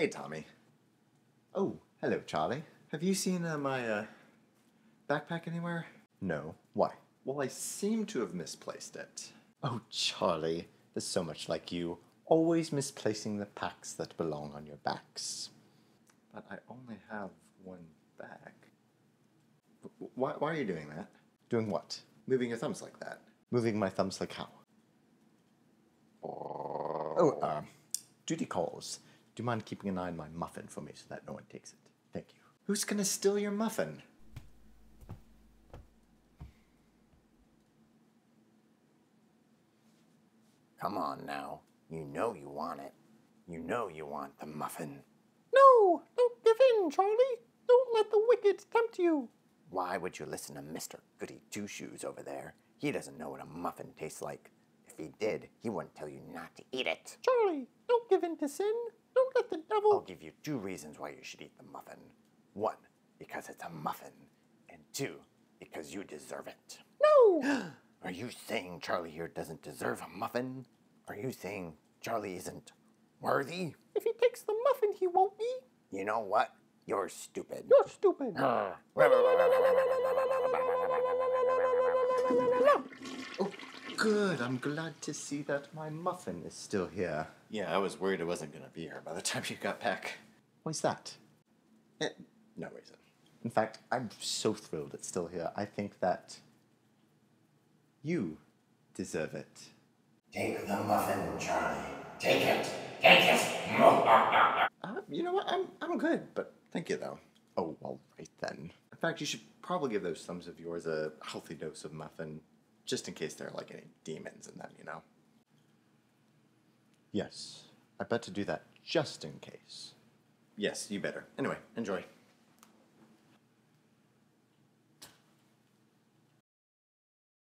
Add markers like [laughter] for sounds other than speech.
Hey, Tommy. Oh, hello, Charlie. Have you seen uh, my uh, backpack anywhere? No. Why? Well, I seem to have misplaced it. Oh, Charlie, there's so much like you, always misplacing the packs that belong on your backs. But I only have one bag. Why, why are you doing that? Doing what? Moving your thumbs like that? Moving my thumbs like how? Oh, uh, duty calls. Do you mind keeping an eye on my muffin for me so that no one takes it? Thank you. Who's gonna steal your muffin? Come on now. You know you want it. You know you want the muffin. No, don't give in, Charlie. Don't let the wicked tempt you. Why would you listen to Mr. Goody Two Shoes over there? He doesn't know what a muffin tastes like. If he did, he wouldn't tell you not to eat it. Charlie, don't give in to sin. Don't let the devil. I'll give you two reasons why you should eat the muffin. One, because it's a muffin. And two, because you deserve it. No! [gasps] Are you saying Charlie here doesn't deserve a muffin? Are you saying Charlie isn't worthy? if he takes the muffin, he won't be. You know what? You're stupid. You're stupid. [laughs] Good. I'm glad to see that my muffin is still here. Yeah, I was worried it wasn't gonna be here by the time you got back. Why's that? Eh, no reason. In fact, I'm so thrilled it's still here. I think that you deserve it. Take the muffin, Charlie. Take it. Take it. [laughs] Uh, you know what? I'm, I'm good, but thank you, though. Oh, all right then. In fact, you should probably give those thumbs of yours a healthy dose of muffin, just in case there are like any demons in them, you know? Yes, I bet to do that just in case. Yes, you better. Anyway, enjoy.